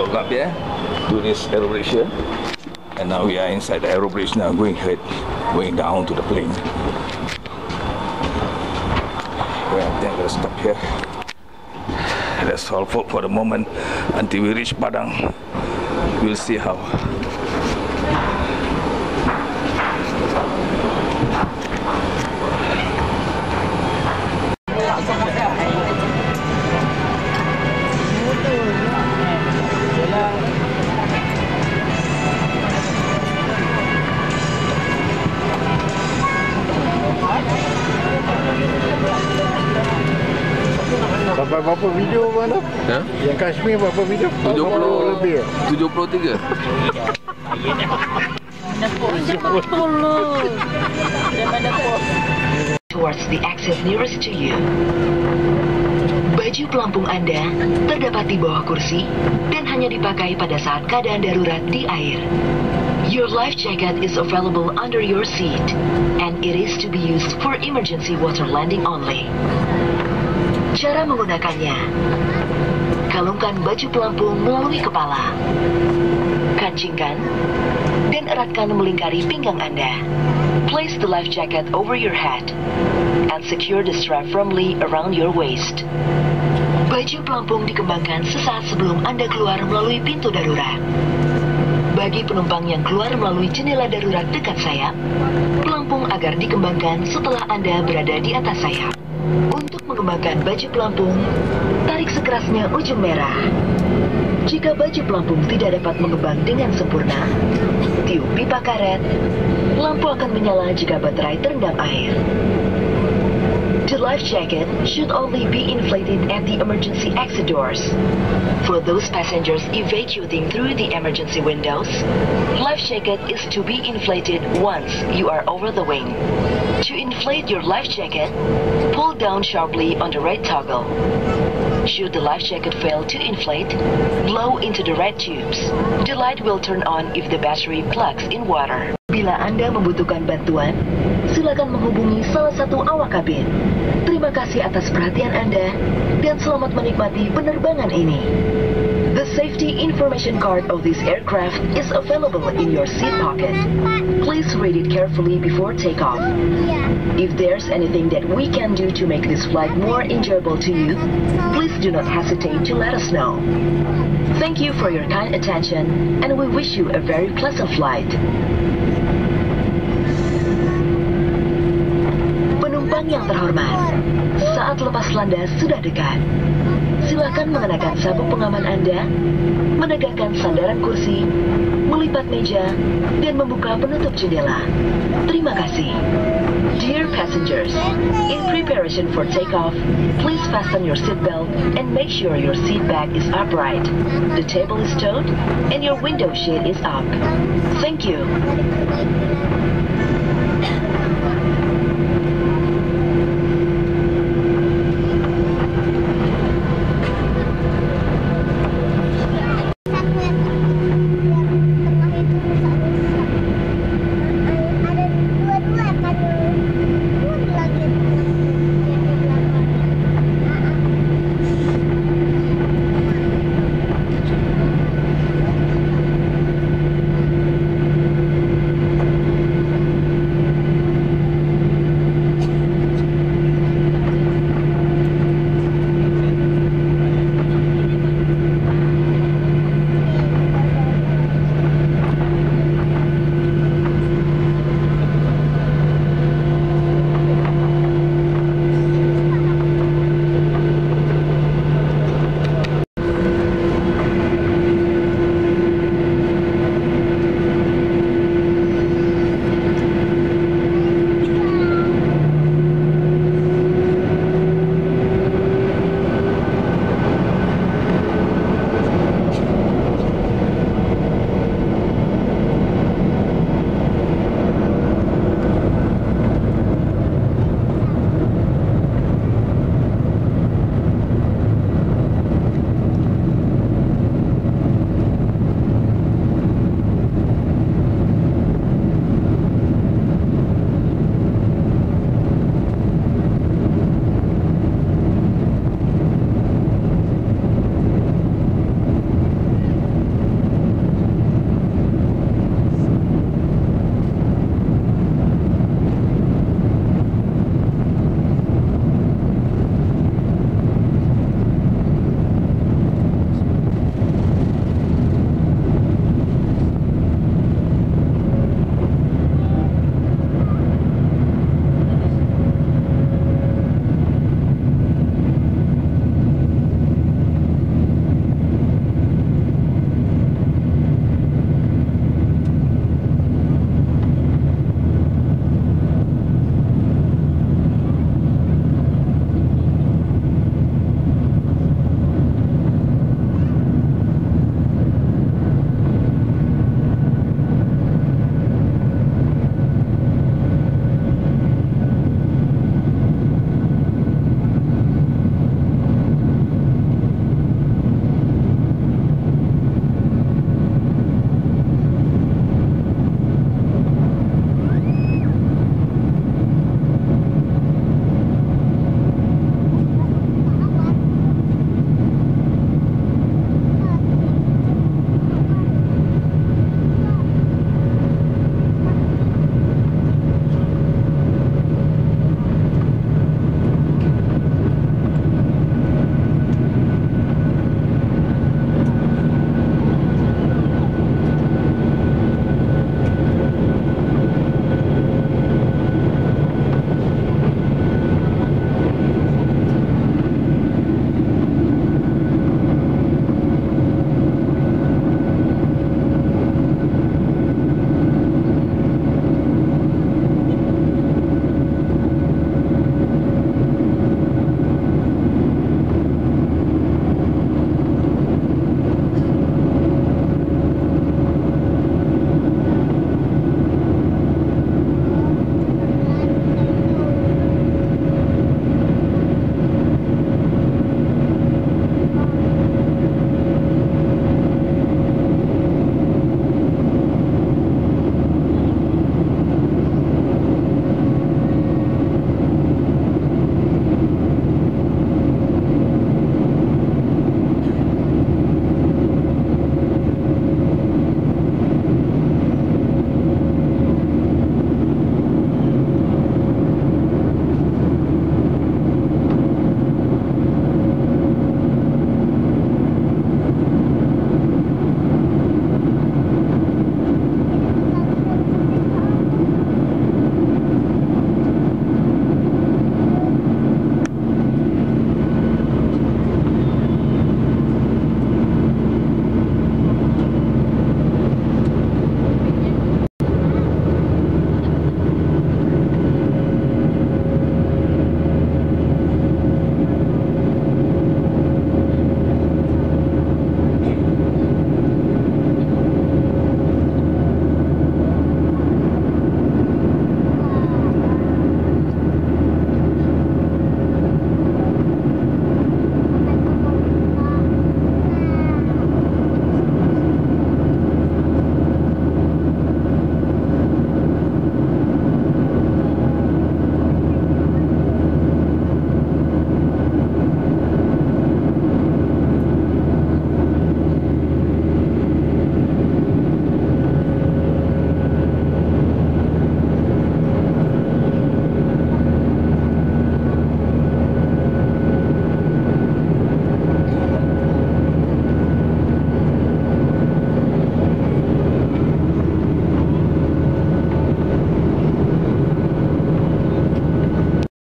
jog up there to this aerobridge here. And now we are inside the aerobridge now, going head, going down to the plane. Well, I think gonna stop here. That's all for, for the moment until we reach Padang. We'll see how. Sampai berapa video mana? Ha? Yang Kashmir berapa video? 70 lebih ya? 73. towards the exit nearest to you. Baju pelampung Anda terdapat di bawah kursi dan hanya dipakai pada saat keadaan darurat di air. Your life jacket is available under your seat and it is to be used for emergency water landing only. Cara menggunakannya. Kalungkan baju pelampung melalui kepala. Kancingkan dan eratkan melingkari pinggang Anda. Place the life jacket over your head and secure the strap firmly around your waist. Baju pelampung dikembangkan sesaat sebelum Anda keluar melalui pintu darurat. Bagi penumpang yang keluar melalui jendela darurat dekat sayap, pelampung agar dikembangkan setelah Anda berada di atas sayap. Untuk mengembangkan baju pelampung, tarik sekerasnya ujung merah. Jika baju pelampung tidak dapat mengembang dengan sempurna, tiup pipa karet, lampu akan menyala jika baterai terendam air. The life jacket should only be inflated at the emergency exit doors. For those passengers evacuating through the emergency windows, life jacket is to be inflated once you are over the wing. To inflate your life jacket, pull down sharply on the red toggle. Should the life jacket fail to inflate, blow into the red tubes. The light will turn on if the battery plugs in water. Bila Anda membutuhkan bantuan, silakan menghubungi salah satu awak kabin. Terima kasih atas perhatian Anda dan selamat menikmati penerbangan ini. Safety information card of this aircraft is available in your seat pocket. Please read it carefully before takeoff. If there's anything that we can do to make this flight more enjoyable to you, please do not hesitate to let us know. Thank you for your kind attention and we wish you a very pleasant flight. Penumpang yang terhormat, saat lepas landas sudah dekat. Silakan mengenakan sabuk pengaman Anda, menegakkan sandaran kursi, melipat meja, dan membuka penutup jendela. Terima kasih. Dear passengers, in preparation for takeoff, please fasten your seatbelt and make sure your seat back is upright. The table is stowed and your window shade is up. Thank you.